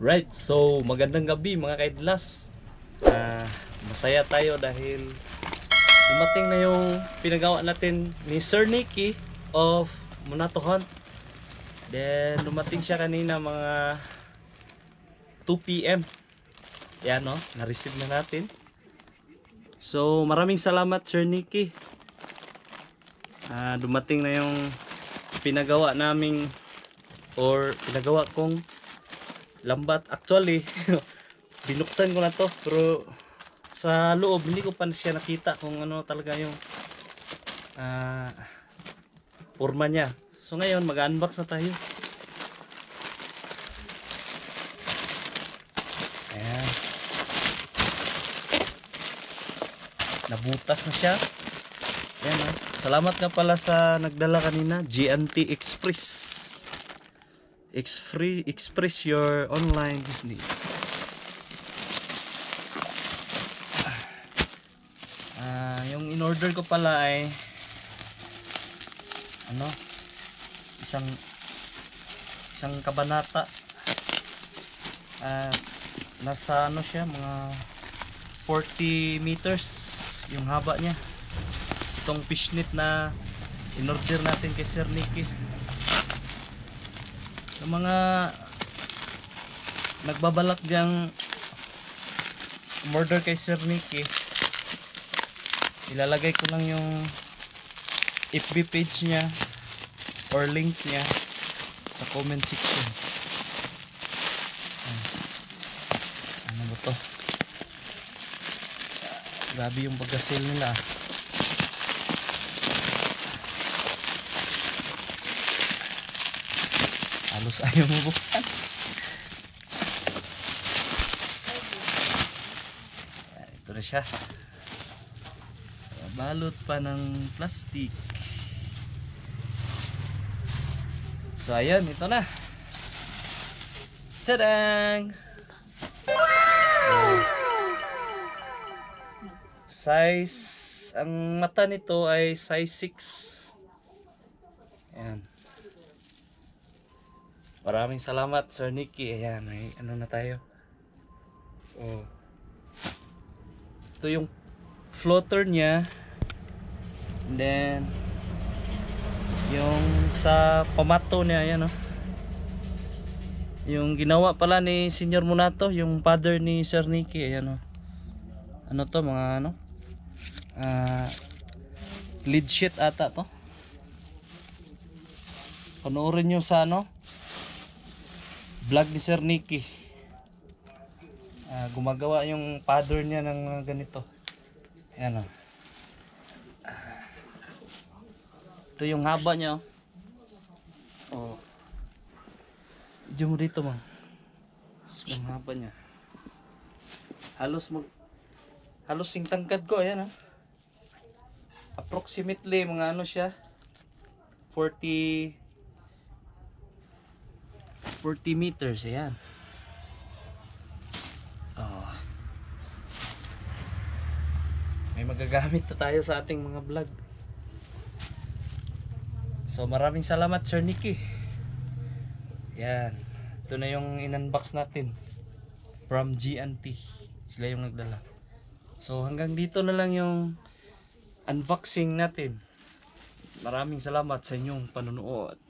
Right, so magandang gabi mga kaidlas. Ah, masaya tayo dahil dumating na yung pinagawa natin ni Sir Nicky of Monato Hunt. Then dumating siya kanina mga 2 p.m. Yan no, na-receive na natin. So maraming salamat Sir Nicky. Ah, dumating na yung pinagawa naming or pinagawa kong lambat actually. Binuksan ko na to pero sa loob hindi ko pa siya nakita kung ano talaga yung ah forma niya. So ngayon mag-unbox na tayo. Ayan. Nabutas na siya. Ayan ah. salamat nga pala sa nagdala kanina GNT Express Express, express your online business. Ah, yung in order ko pala ay ano? Isang isang kabanata. Ah, nasa ano siya, mga 40 meters yung haba niya. Itong fishnet na in order natin kay Sir Nicky sa mga nagbabalak diyang murder kay Sir Nicky ilalagay ko lang yung FB page niya or link niya sa comment section. Ano ba to? Grabe yung pagka-sale nila. ah. Halos ayaw mo buksan. Ito na siya. Balot pa ng plastic. So ayan ito na. Tadang! Size ang mata nito ay size 6 ayan Maraming salamat Sir Nicky. Ayan, may ano na tayo. Oh. Ito yung floater niya. And then yung sa pamato niya, ayan oh. Yung ginawa pala ni Senior Munato, yung father ni Sir Nicky, ayan oh. Ano to, mga ano? Ah, lead sheet ata to. Panoorin nyo sa ano? Vlog ni Sir Nicky. Ah, gumagawa yung father niya ng mga ganito. Ayan o. Ito yung haba niya oh. Oh. Diyan mo dito mang. Yung haba niya. Halos mag halos sing tangkad ko ayan ah. Approximately mga ano siya 40 40 meters, ayan. Oh. May magagamit na tayo sa ating mga vlog. So maraming salamat Sir Nicky. Yan. Ito na yung in-unbox natin. From GNT. Sila yung nagdala. So hanggang dito na lang yung unboxing natin. Maraming salamat sa inyong panonood.